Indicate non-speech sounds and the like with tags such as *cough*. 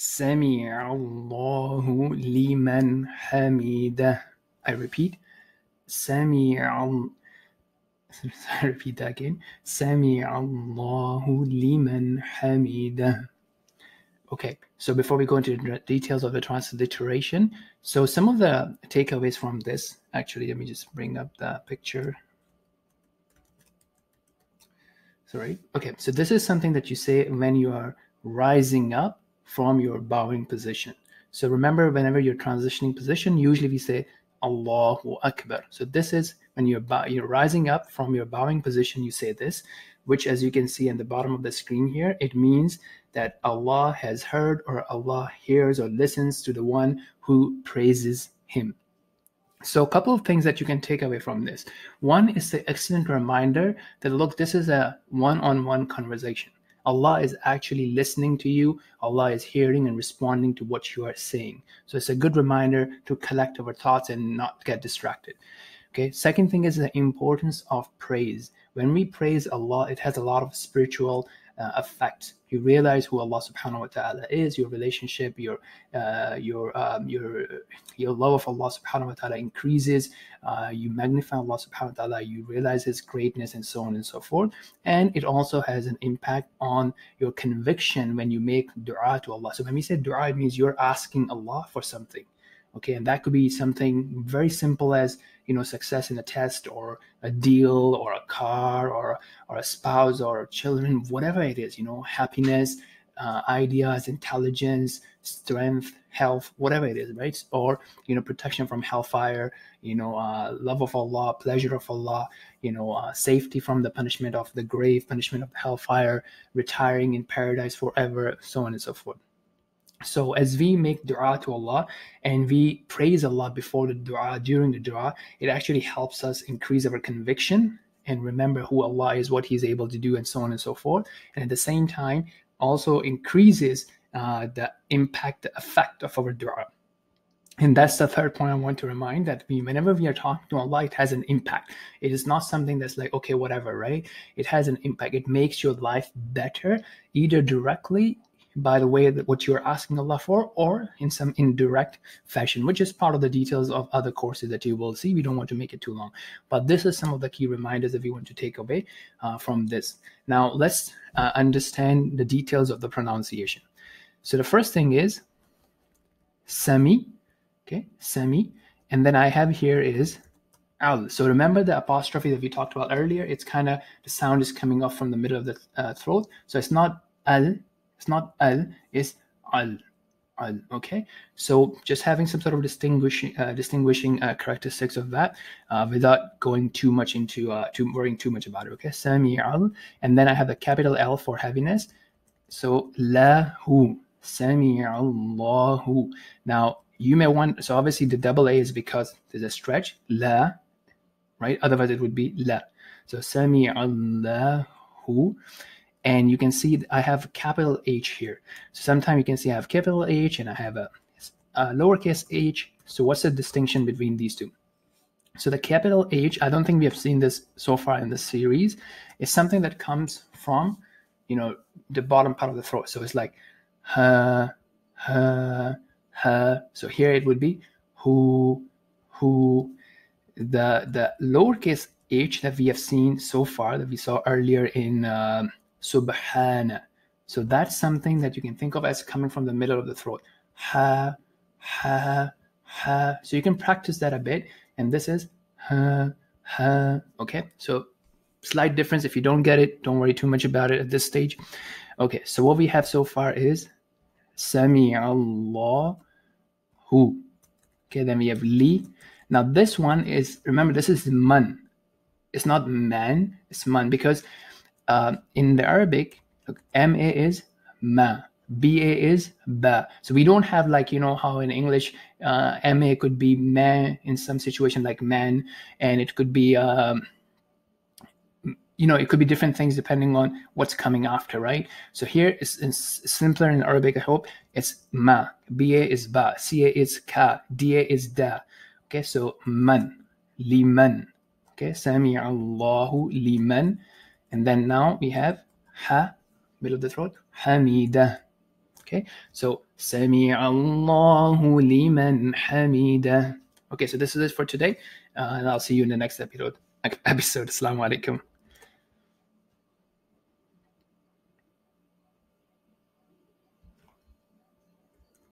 سمع الله لمن حمده. I repeat, سمع *laughs* I repeat that again. سمع الله لمن حمده. Okay, so before we go into the details of the transliteration, so some of the takeaways from this, actually, let me just bring up the picture. Sorry. Okay, so this is something that you say when you are rising up from your bowing position. So remember, whenever you're transitioning position, usually we say Allahu Akbar. So this is when you're bow- you're rising up from your bowing position. You say this, which, as you can see in the bottom of the screen here, it means that Allah has heard or Allah hears or listens to the one who praises Him. So, a couple of things that you can take away from this. One is the excellent reminder that look, this is a one on one conversation. Allah is actually listening to you, Allah is hearing and responding to what you are saying. So, it's a good reminder to collect our thoughts and not get distracted. Okay, second thing is the importance of praise. When we praise Allah, it has a lot of spiritual uh, effect. You realize who Allah Subhanahu wa Taala is, your relationship, your uh, your um, your your love of Allah Subhanahu wa Taala increases. Uh, you magnify Allah Subhanahu wa Taala. You realize His greatness and so on and so forth. And it also has an impact on your conviction when you make du'a to Allah. So when we say du'a, it means you're asking Allah for something okay and that could be something very simple as you know success in a test or a deal or a car or or a spouse or children whatever it is you know happiness uh, ideas intelligence strength health whatever it is right? Or you know protection from hellfire you know uh, love of allah pleasure of allah you know uh, safety from the punishment of the grave punishment of hellfire retiring in paradise forever so on and so forth so as we make dua to Allah and we praise Allah before the dua, during the dua, it actually helps us increase our conviction and remember who Allah is, what He's able to do, and so on and so forth. And at the same time, also increases uh, the impact, the effect of our dua. And that's the third point I want to remind that we, whenever we are talking to Allah, it has an impact. It is not something that's like, okay, whatever, right? It has an impact. It makes your life better, either directly by the way that what you're asking Allah for, or in some indirect fashion, which is part of the details of other courses that you will see. We don't want to make it too long, but this is some of the key reminders that we want to take away uh, from this. Now, let's uh, understand the details of the pronunciation. So the first thing is semi, okay, semi, and then I have here is al. So remember the apostrophe that we talked about earlier. It's kind of the sound is coming off from the middle of the uh, throat, so it's not al it's not al, it's al. Al, okay, so just having some sort of distinguishing uh, distinguishing uh, characteristics of that uh, without going too much into uh, too worrying too much about it. Okay, sami al, and then I have the capital L for heaviness. So lahu sami Allahu. Now you may want so obviously the double A is because there's a stretch la, right? Otherwise it would be la. So sami Allahu and you can see I have capital H here. So sometimes you can see I have capital H and I have a, a, lowercase h. So what's the distinction between these two? So the capital H, I don't think we have seen this so far in the series, is something that comes from, you know, the bottom part of the throat. So it's like ha, ha, ha. So here it would be who, who. The the lowercase h that we have seen so far that we saw earlier in. Um, subhana. So that's something that you can think of as coming from the middle of the throat. Ha, ha, ha. So you can practice that a bit. And this is ha, ha. Okay. So slight difference. If you don't get it, don't worry too much about it at this stage. Okay. So what we have so far is Sami Allah who. Okay. Then we have Li. Now this one is, remember, this is man. It's not man, it's man because uh, in the Arabic, ma is ma, ba is ba. So we don't have like you know how in English uh, ma could be man in some situation like man, and it could be. Um, you know, it could be different things depending on what's coming after, right? So here it's, it's simpler in Arabic, I hope. It's ma, ba is ba, ca is ka, da is da. Okay, so man, liman. Okay, sami Allahu liman and then now we have ha, middle of the throat, hamida. Okay, so Sami Allahu liman hamida. Okay, so this is it for today, uh, and I'll see you in the next episode. *laughs* Episode. Assalamu alaikum.